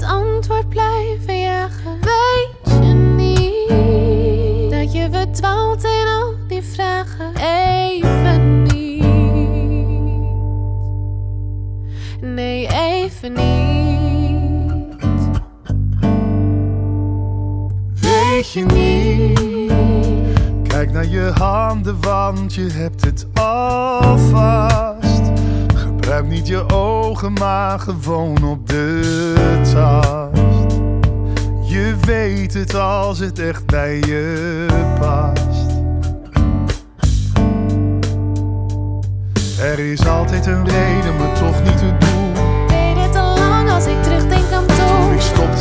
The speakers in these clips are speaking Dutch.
het antwoord blijven jagen. Weet je niet dat je verdwaalt in al die vragen? Even niet. Nee, even niet. Weet je niet? Kijk naar je handen, want je hebt het al vaak. Gebruik niet je ogen, maar gewoon op de tast. Je weet het als het echt bij je past. Er is altijd een reden, maar toch niet het doel. Weet het al lang als ik terugdenk aan Toen toen. ik stopte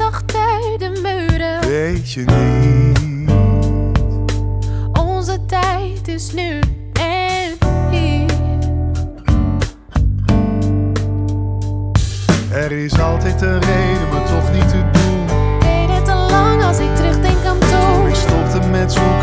achter de muren. weet je niet. Onze tijd is nu en hier. Er is altijd een reden, maar toch niet het doel. Weet het al lang als ik terugdenk aan Toen ik stopte met zoeken,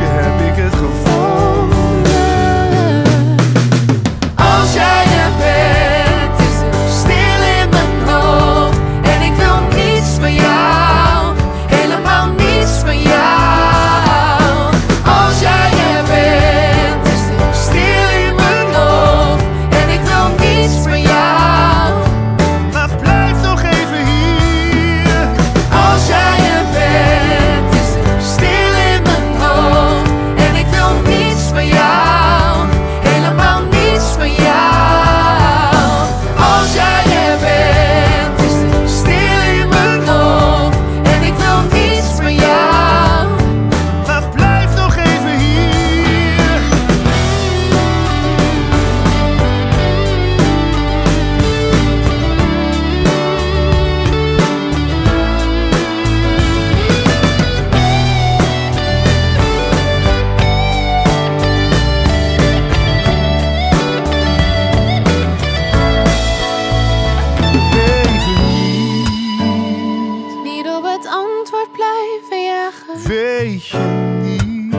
blijven jagen. weet je niet.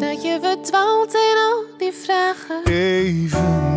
Dat je verdwaalt in al die vragen. Even